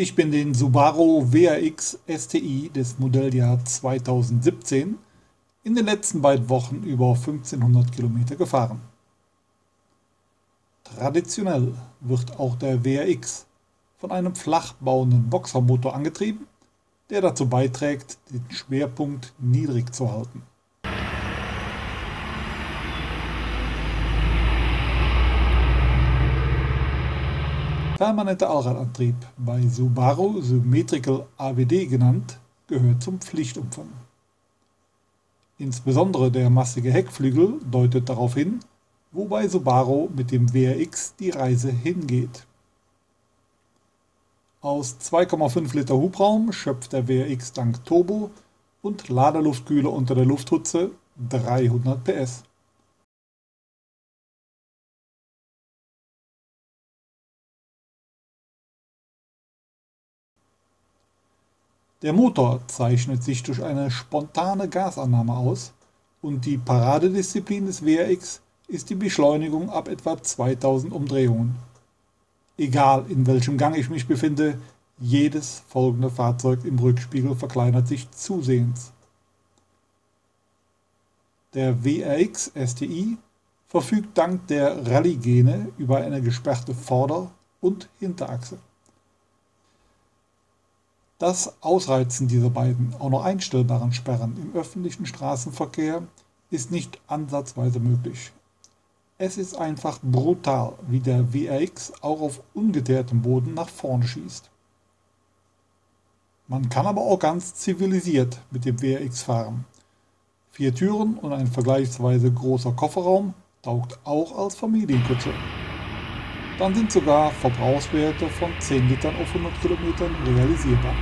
Ich bin den Subaru WRX STI des Modelljahr 2017 in den letzten beiden Wochen über 1500 Kilometer gefahren. Traditionell wird auch der WRX von einem flachbauenden Boxermotor angetrieben, der dazu beiträgt, den Schwerpunkt niedrig zu halten. Permanenter Allradantrieb, bei Subaru Symmetrical AWD genannt, gehört zum Pflichtumfang. Insbesondere der massige Heckflügel deutet darauf hin, wo bei Subaru mit dem WRX die Reise hingeht. Aus 2,5 Liter Hubraum schöpft der WRX dank Turbo und Ladeluftkühler unter der Lufthutze 300 PS. Der Motor zeichnet sich durch eine spontane Gasannahme aus und die Paradedisziplin des WRX ist die Beschleunigung ab etwa 2000 Umdrehungen. Egal in welchem Gang ich mich befinde, jedes folgende Fahrzeug im Rückspiegel verkleinert sich zusehends. Der WRX STI verfügt dank der Rallye-Gene über eine gesperrte Vorder- und Hinterachse. Das Ausreizen dieser beiden auch noch einstellbaren Sperren im öffentlichen Straßenverkehr ist nicht ansatzweise möglich. Es ist einfach brutal, wie der WRX auch auf ungeteertem Boden nach vorne schießt. Man kann aber auch ganz zivilisiert mit dem WRX fahren. Vier Türen und ein vergleichsweise großer Kofferraum taugt auch als Familienkutsche. Dann sind sogar Verbrauchswerte von 10 Litern auf 100 Kilometern realisierbar.